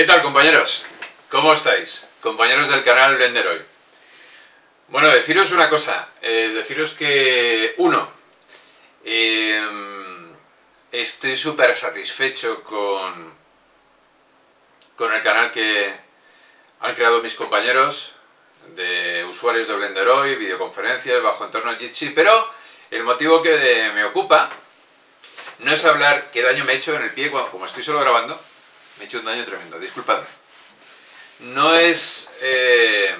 ¿Qué tal compañeros? ¿Cómo estáis? Compañeros del canal Blender hoy. Bueno, deciros una cosa, eh, deciros que, uno, em, estoy súper satisfecho con, con el canal que han creado mis compañeros de usuarios de Blender hoy, videoconferencias, bajo entorno Jitsi, pero el motivo que me ocupa no es hablar qué daño me he hecho en el pie como estoy solo grabando, he hecho un daño tremendo, disculpadme. No es eh,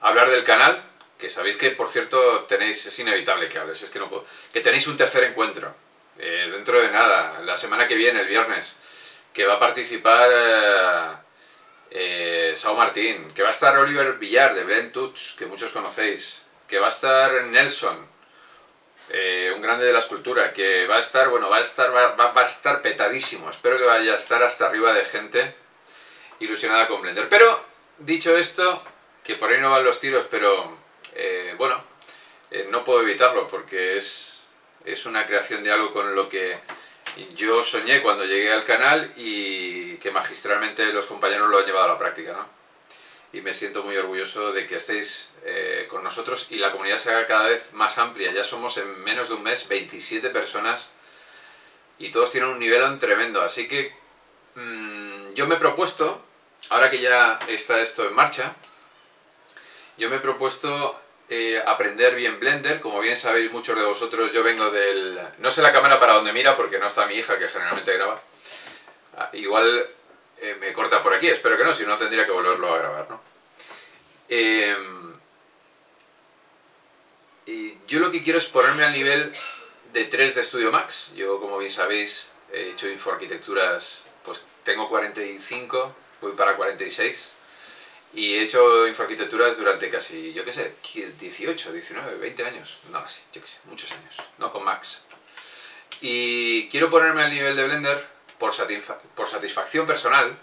hablar del canal, que sabéis que, por cierto, tenéis, es inevitable que hables, es que no puedo, que tenéis un tercer encuentro, eh, dentro de nada, la semana que viene, el viernes, que va a participar eh, eh Sao Martín, que va a estar Oliver Villar de Ben Tuts, que muchos conocéis, que va a estar Nelson, eh, un grande de la escultura, que va a estar, bueno, va a estar, va, a estar petadísimo. Espero que vaya a estar hasta arriba de gente ilusionada con Blender. Pero, dicho esto, que por ahí no van los tiros, pero eh, bueno, eh, no puedo evitarlo porque es, es una creación de algo con lo que yo soñé cuando llegué al canal y que magistralmente los compañeros lo han llevado a la práctica, ¿no? Y me siento muy orgulloso de que estéis eh, con nosotros y la comunidad se haga cada vez más amplia. Ya somos en menos de un mes 27 personas y todos tienen un nivel tremendo. Así que mm, yo me he propuesto, ahora que ya está esto en marcha, yo me he propuesto eh, aprender bien Blender. Como bien sabéis muchos de vosotros, yo vengo del... No sé la cámara para dónde mira porque no está mi hija que generalmente graba. Ah, igual eh, me corta por aquí, espero que no, si no tendría que volverlo a grabar, ¿no? Y yo lo que quiero es ponerme al nivel de 3 de Studio Max. Yo, como bien sabéis, he hecho infoarquitecturas, pues tengo 45, voy para 46. Y he hecho infoarquitecturas durante casi, yo qué sé, 18, 19, 20 años. No, así, yo qué sé, muchos años, ¿no? Con Max. Y quiero ponerme al nivel de Blender por, satisfacción personal,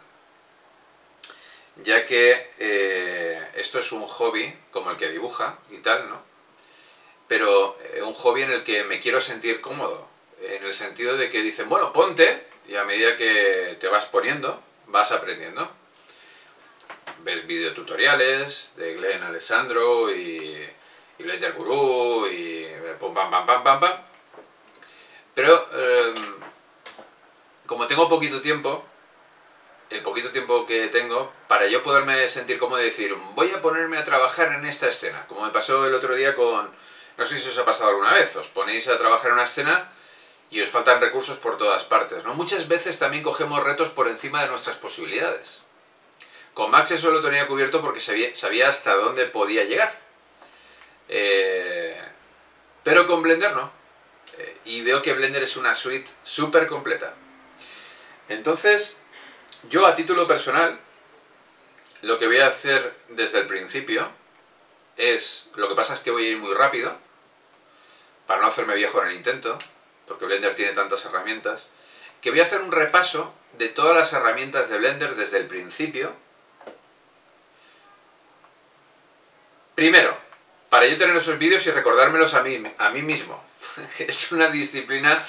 ya que eh, esto es un hobby como el que dibuja y tal, ¿no? Pero eh, un hobby en el que me quiero sentir cómodo, en el sentido de que dicen, bueno, ponte, y a medida que te vas poniendo, vas aprendiendo. Ves videotutoriales de Glenn Alessandro y, y Blender Guru y pam pam pam pam pam pam. Pero em, como tengo poquito tiempo, el poquito tiempo que tengo, para yo poderme sentir cómodo y decir, voy a ponerme a trabajar en esta escena, como me pasó el otro día con, no sé si os ha pasado alguna vez, os ponéis a trabajar en una escena y os faltan recursos por todas partes, ¿no? Muchas veces también cogemos retos por encima de nuestras posibilidades. Con Max eso lo tenía cubierto porque sabía, hasta dónde podía llegar. Eh, pero con Blender no. Eh, y veo que Blender es una suite súper completa. Entonces, yo a título personal, lo que voy a hacer desde el principio es, lo que pasa es que voy a ir muy rápido, para no hacerme viejo en el intento, porque Blender tiene tantas herramientas, que voy a hacer un repaso de todas las herramientas de Blender desde el principio. Primero, para yo tener esos vídeos y recordármelos a mí, a mí mismo. es una disciplina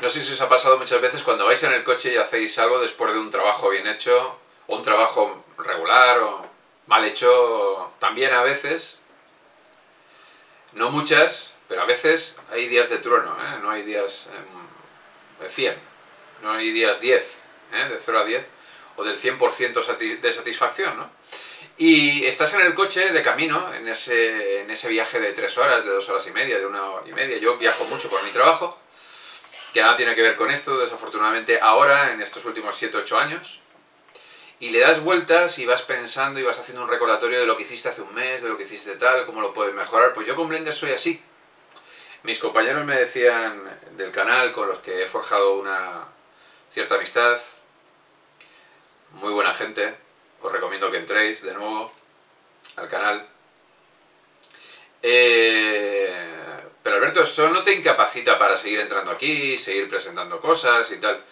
no sé si os ha pasado muchas veces cuando vais en el coche y hacéis algo después de un trabajo bien hecho, o un trabajo regular, o mal hecho también a veces. No muchas, pero a veces hay días de trueno, ¿eh? no hay días de 100, no hay días 10, ¿eh? de 0 a 10, o del 100% de satisfacción, ¿no? Y estás en el coche de camino, en ese, en ese viaje de 3 horas, de 2 horas y media, de una hora y media. Yo viajo mucho por mi trabajo que nada tiene que ver con esto, desafortunadamente ahora, en estos últimos 7-8 años, y le das vueltas y vas pensando y vas haciendo un recordatorio de lo que hiciste hace un mes, de lo que hiciste tal, cómo lo puedes mejorar. Pues yo con Blender soy así. Mis compañeros me decían del canal con los que he forjado una cierta amistad, muy buena gente, os recomiendo que entréis de nuevo al canal. Eh, eso no te incapacita para seguir entrando aquí, seguir presentando cosas y tal.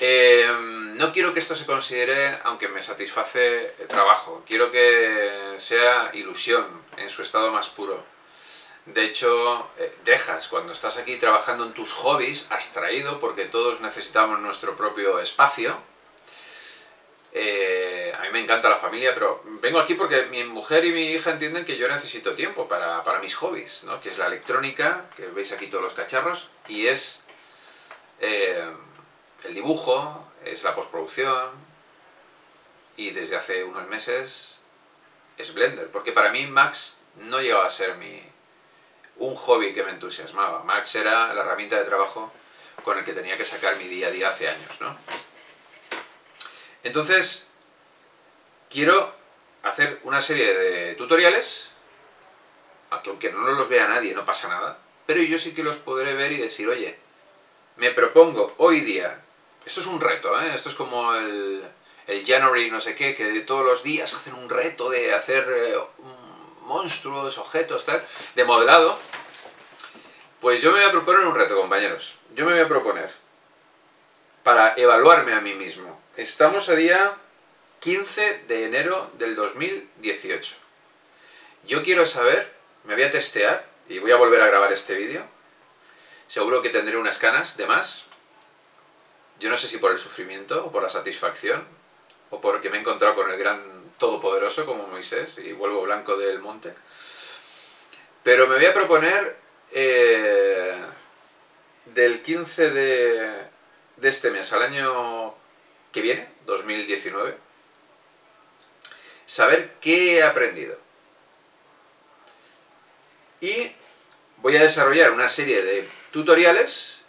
Eh, no quiero que esto se considere, aunque me satisface, trabajo. Quiero que sea ilusión en su estado más puro. De hecho, eh, dejas, cuando estás aquí trabajando en tus hobbies, has traído, porque todos necesitamos nuestro propio espacio. Eh, me encanta la familia, pero vengo aquí porque mi mujer y mi hija entienden que yo necesito tiempo para, mis hobbies, ¿no? que es la electrónica, que veis aquí todos los cacharros, y es eh, el dibujo, es la postproducción, y desde hace unos meses es Blender, porque para mí Max no llegaba a ser mi, un hobby que me entusiasmaba. Max era la herramienta de trabajo con el que tenía que sacar mi día a día hace años, ¿no? Entonces, quiero hacer una serie de tutoriales, aunque no los vea nadie, no pasa nada, pero yo sí que los podré ver y decir, oye, me propongo hoy día, esto es un reto, ¿eh? esto es como el, el January no sé qué, que todos los días hacen un reto de hacer eh, monstruos, objetos, tal, de modelado, pues yo me voy a proponer un reto, compañeros. Yo me voy a proponer para evaluarme a mí mismo. Estamos a día 15 de enero del 2018. Yo quiero saber, me voy a testear y voy a volver a grabar este vídeo. Seguro que tendré unas canas de más. Yo no sé si por el sufrimiento o por la satisfacción o porque me he encontrado con el gran todopoderoso como Moisés y vuelvo blanco del monte. Pero me voy a proponer eh, del 15 de, de este mes al año que viene, 2019, saber qué he aprendido. Y voy a desarrollar una serie de tutoriales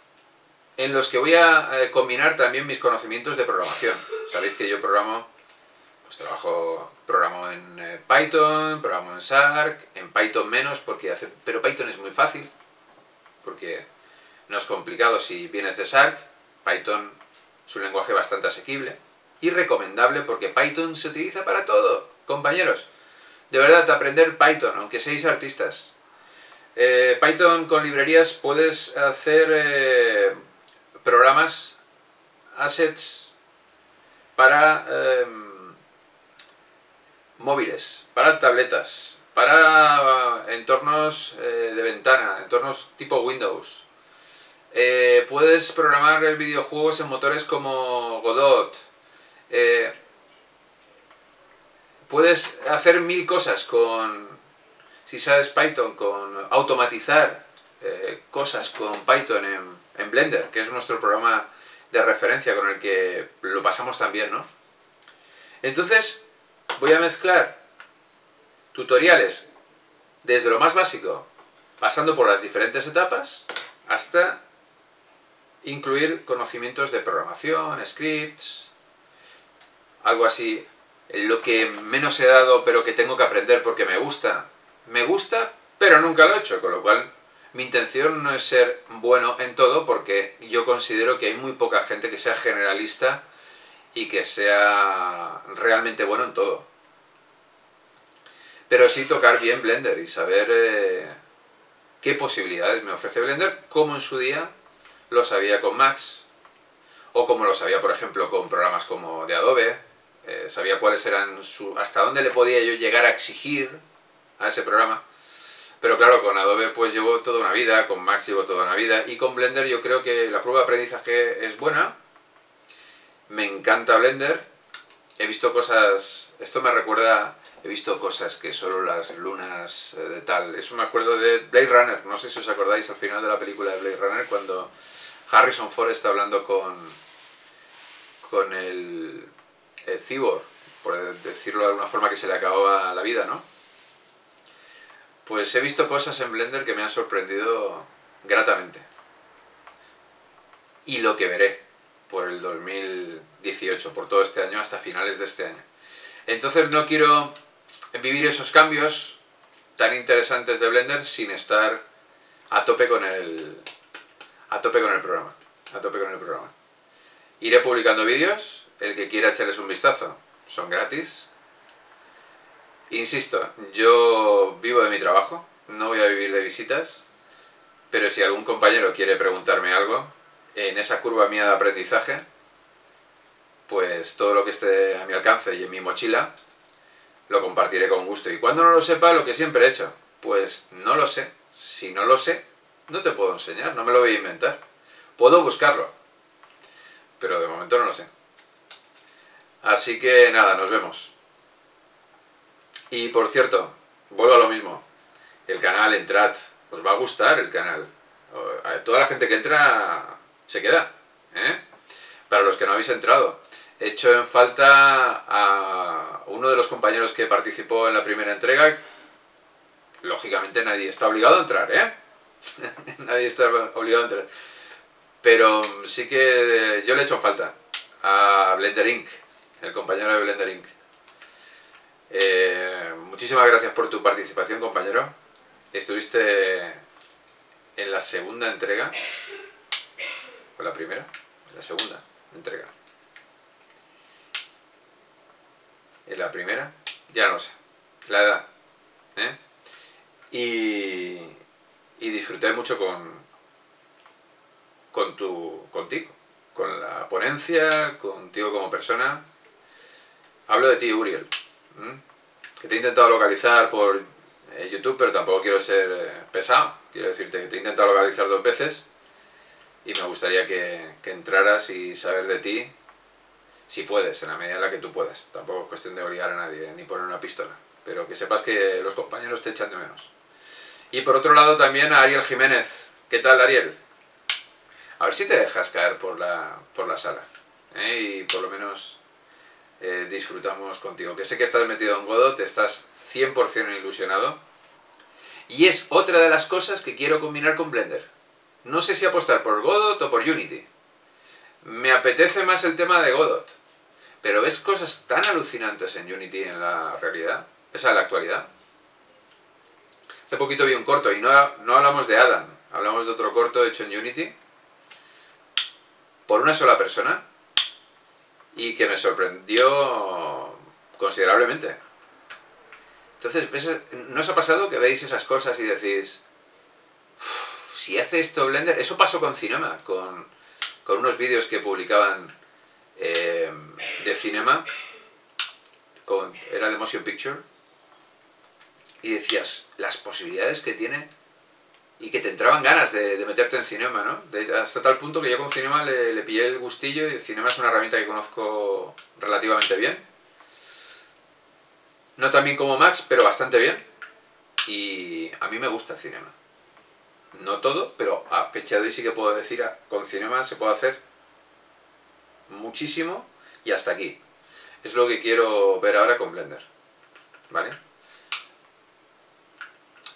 en los que voy a eh, combinar también mis conocimientos de programación. Sabéis que yo programo pues trabajo, programo en eh, Python, programo en Shark, en Python menos, porque hace, pero Python es muy fácil, porque no es complicado si vienes de Shark, Python es un lenguaje bastante asequible y recomendable porque Python se utiliza para todo, compañeros. De verdad, aprender Python, aunque seáis artistas. Eh, Python con librerías puedes hacer eh, programas, assets, para móviles, para tabletas, para entornos eh, de ventana, entornos tipo Windows. Puedes programar videojuegos en motores como Godot. Puedes hacer mil cosas con, si sabes Python, con automatizar cosas con Python en, en Blender, que es nuestro programa de referencia con el que lo pasamos también, ¿no? Entonces, voy a mezclar tutoriales desde lo más básico, pasando por las diferentes etapas, hasta incluir conocimientos de programación, scripts, algo así, lo que menos he dado pero que tengo que aprender porque me gusta. Me gusta, pero nunca lo he hecho, con lo cual mi intención no es ser bueno en todo porque yo considero que hay muy poca gente que sea generalista y que sea realmente bueno en todo. Pero sí tocar bien Blender y saber eh, qué posibilidades me ofrece Blender, como en su día lo sabía con Max, o como lo sabía, por ejemplo, con programas como de Adobe, eh, sabía cuáles eran su, hasta dónde le podía yo llegar a exigir a ese programa. Pero claro, con Adobe pues llevo toda una vida, con Max llevo toda una vida, y con Blender yo creo que la prueba de aprendizaje es buena, me encanta Blender. He visto cosas... Esto me recuerda... He visto cosas que solo las lunas eh, de tal... Eso me acuerdo de Blade Runner. No sé si os acordáis al final de la película de Blade Runner cuando Harrison Ford está hablando con... con el... el cyborg, por decirlo de alguna forma que se le acababa la vida, ¿no? Pues he visto cosas en Blender que me han sorprendido gratamente. Y lo que veré por el 2018, por todo este año hasta finales de este año. Entonces no quiero vivir esos cambios tan interesantes de Blender sin estar a tope con el a tope con el programa, a tope con el programa. Iré publicando vídeos, el que quiera echarles un vistazo, son gratis. Insisto, yo vivo de mi trabajo, no voy a vivir de visitas, pero si algún compañero quiere preguntarme algo, en esa curva mía de aprendizaje, pues todo lo que esté a mi alcance y en mi mochila, lo compartiré con gusto. Y cuando no lo sepa, lo que siempre he hecho, pues no lo sé. Si no lo sé, no te puedo enseñar, no me lo voy a inventar. Puedo buscarlo, pero de momento no lo sé. Así que nada, nos vemos. Y por cierto, vuelvo a lo mismo. El canal, entrad. Os va a gustar el canal. Toda la gente que entra se queda. ¿eh? Para los que no habéis entrado. He hecho en falta a uno de los compañeros que participó en la primera entrega. Lógicamente nadie está obligado a entrar, ¿eh? nadie está obligado a entrar. Pero sí que yo le he hecho falta a Blender Inc., el compañero de Blender Inc. Eh, muchísimas gracias por tu participación, compañero. Estuviste en la segunda entrega. ¿Fue la primera? La segunda entrega. ¿En la primera? Ya no sé. La edad. ¿eh? Y, y disfruté mucho con, con tu, contigo, con la ponencia, contigo como persona. Hablo de ti, Uriel, que te he intentado localizar por eh, YouTube, pero tampoco quiero ser eh, pesado. Quiero decirte que te he intentado localizar dos veces y me gustaría que, entraras y saber de ti, si puedes, en la medida en la que tú puedas. Tampoco es cuestión de obligar a nadie, ni poner una pistola, pero que sepas que los compañeros te echan de menos. Y por otro lado también a Ariel Jiménez. ¿Qué tal, Ariel? A ver si te dejas caer por la, por la sala. ¿eh? Y por lo menos eh, disfrutamos contigo. Que sé que estás metido en Godot, estás 100% ilusionado. Y es otra de las cosas que quiero combinar con Blender. No sé si apostar por Godot o por Unity. Me apetece más el tema de Godot. Pero ves cosas tan alucinantes en Unity en la realidad. Esa es la actualidad. Hace poquito vi un corto y no, no hablamos de Adam. Hablamos de otro corto hecho en Unity por una sola persona y que me sorprendió considerablemente. Entonces, ¿no os ha pasado que veis esas cosas y decís, si hace esto Blender? Eso pasó con Cinema, con, unos vídeos que publicaban eh, de Cinema, con, era de Motion Picture, y decías, las posibilidades que tiene y que te entraban ganas de, meterte en cinema, ¿no? hasta tal punto que yo con cinema le, pillé el gustillo y cinema es una herramienta que conozco relativamente bien. No tan bien como Max, pero bastante bien. Y a mí me gusta el cinema. No todo, pero a fecha de hoy sí que puedo decir, con cinema se puede hacer muchísimo y hasta aquí. Es lo que quiero ver ahora con Blender. ¿Vale?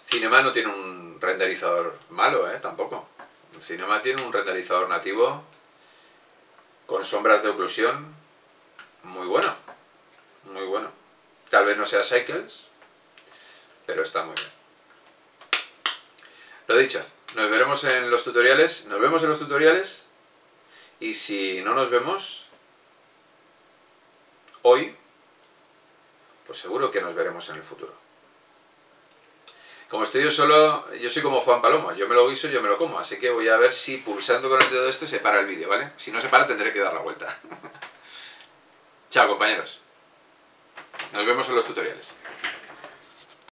Cinema no tiene un renderizador malo, ¿eh? Tampoco. Cinema tiene un renderizador nativo con sombras de oclusión muy bueno. Muy bueno. Tal vez no sea Cycles, pero está muy bien. Lo dicho, nos veremos en los tutoriales. Nos vemos en los tutoriales. Y si no nos vemos hoy, pues seguro que nos veremos en el futuro. Como estoy yo solo, yo soy como Juan Palomo, yo me lo guiso, yo me lo como, así que voy a ver si pulsando con el dedo este se para el vídeo, ¿vale? Si no se para tendré que dar la vuelta. Chao compañeros. Nos vemos en los tutoriales.